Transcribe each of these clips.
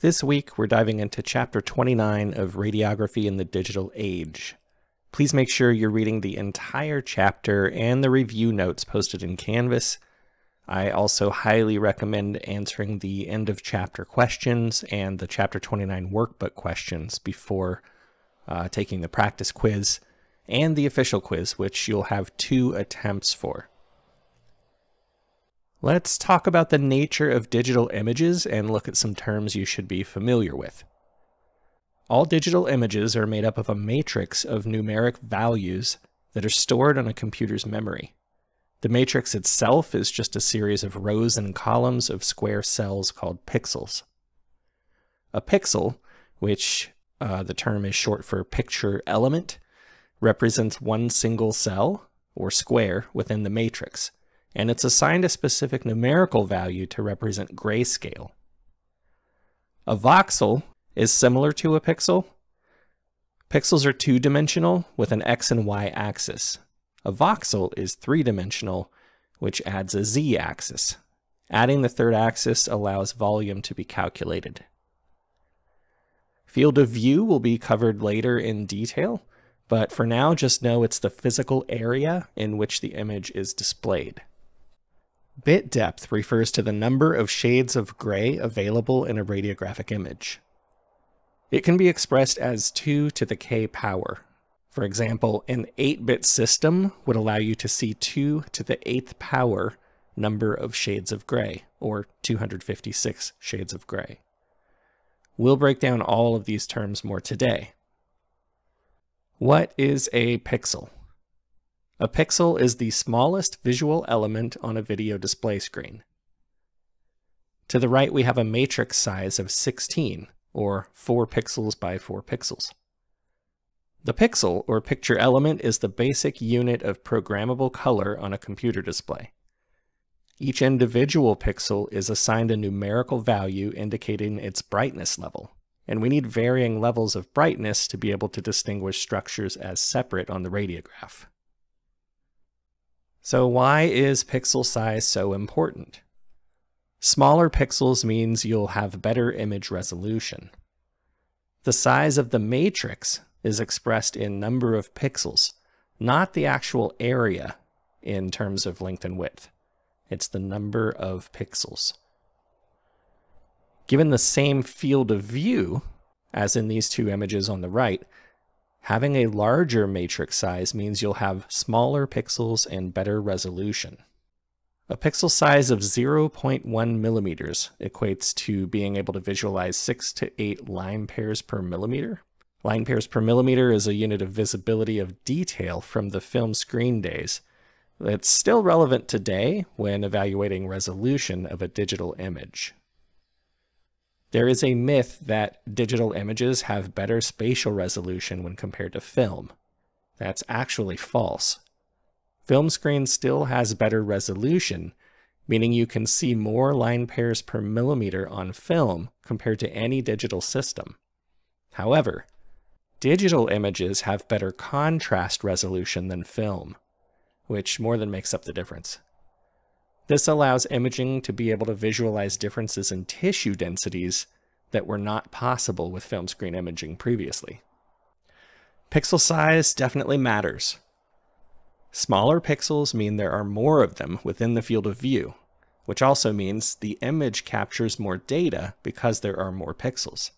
This week, we're diving into Chapter 29 of Radiography in the Digital Age. Please make sure you're reading the entire chapter and the review notes posted in Canvas. I also highly recommend answering the end of chapter questions and the Chapter 29 workbook questions before uh, taking the practice quiz and the official quiz, which you'll have two attempts for. Let's talk about the nature of digital images and look at some terms you should be familiar with. All digital images are made up of a matrix of numeric values that are stored on a computer's memory. The matrix itself is just a series of rows and columns of square cells called pixels. A pixel, which uh, the term is short for picture element, represents one single cell, or square, within the matrix, and it's assigned a specific numerical value to represent grayscale. A voxel is similar to a pixel. Pixels are two-dimensional with an x and y axis. A voxel is three-dimensional, which adds a z-axis. Adding the third axis allows volume to be calculated. Field of view will be covered later in detail, but for now just know it's the physical area in which the image is displayed. Bit depth refers to the number of shades of gray available in a radiographic image. It can be expressed as 2 to the k power. For example, an 8-bit system would allow you to see 2 to the 8th power number of shades of gray, or 256 shades of gray. We'll break down all of these terms more today. What is a pixel? A pixel is the smallest visual element on a video display screen. To the right, we have a matrix size of 16, or 4 pixels by 4 pixels. The pixel, or picture element, is the basic unit of programmable color on a computer display. Each individual pixel is assigned a numerical value indicating its brightness level, and we need varying levels of brightness to be able to distinguish structures as separate on the radiograph. So why is pixel size so important? Smaller pixels means you'll have better image resolution. The size of the matrix is expressed in number of pixels, not the actual area in terms of length and width. It's the number of pixels. Given the same field of view as in these two images on the right, Having a larger matrix size means you'll have smaller pixels and better resolution. A pixel size of 0.1 millimeters equates to being able to visualize 6 to 8 line pairs per millimeter. Line pairs per millimeter is a unit of visibility of detail from the film screen days. It's still relevant today when evaluating resolution of a digital image. There is a myth that digital images have better spatial resolution when compared to film. That's actually false. Film screen still has better resolution, meaning you can see more line pairs per millimeter on film compared to any digital system. However, digital images have better contrast resolution than film, which more than makes up the difference. This allows imaging to be able to visualize differences in tissue densities that were not possible with film screen imaging previously. Pixel size definitely matters. Smaller pixels mean there are more of them within the field of view, which also means the image captures more data because there are more pixels.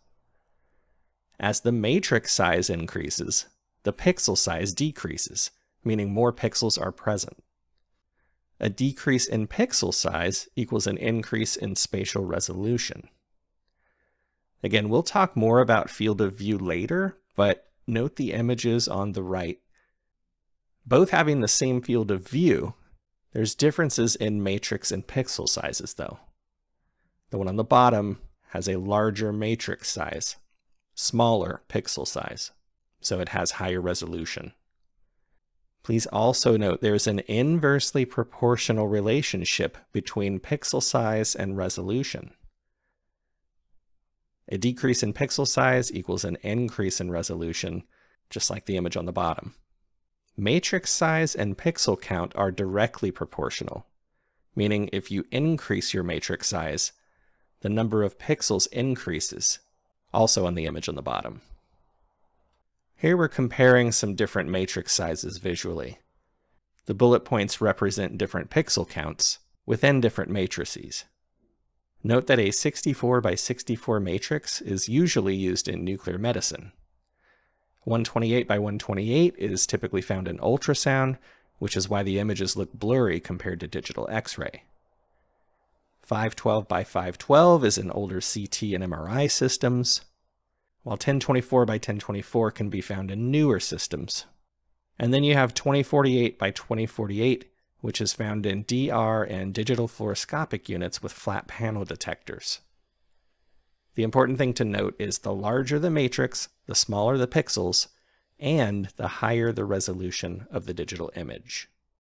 As the matrix size increases, the pixel size decreases, meaning more pixels are present. A decrease in pixel size equals an increase in spatial resolution. Again, we'll talk more about field of view later, but note the images on the right. Both having the same field of view, there's differences in matrix and pixel sizes though. The one on the bottom has a larger matrix size, smaller pixel size, so it has higher resolution. Please also note there's an inversely proportional relationship between pixel size and resolution. A decrease in pixel size equals an increase in resolution, just like the image on the bottom. Matrix size and pixel count are directly proportional, meaning if you increase your matrix size, the the number of pixels increases, also on the image on the bottom. Here we're comparing some different matrix sizes visually. The bullet points represent different pixel counts within different matrices. Note that a 64 by 64 matrix is usually used in nuclear medicine. 128 by 128 is typically found in ultrasound, which is why the images look blurry compared to digital X-ray. 512 by 512 is in older CT and MRI systems, while 1024 by 1024 can be found in newer systems. And then you have 2048 by 2048, which is found in DR and digital fluoroscopic units with flat panel detectors. The important thing to note is the larger the matrix, the smaller the pixels, and the higher the resolution of the digital image.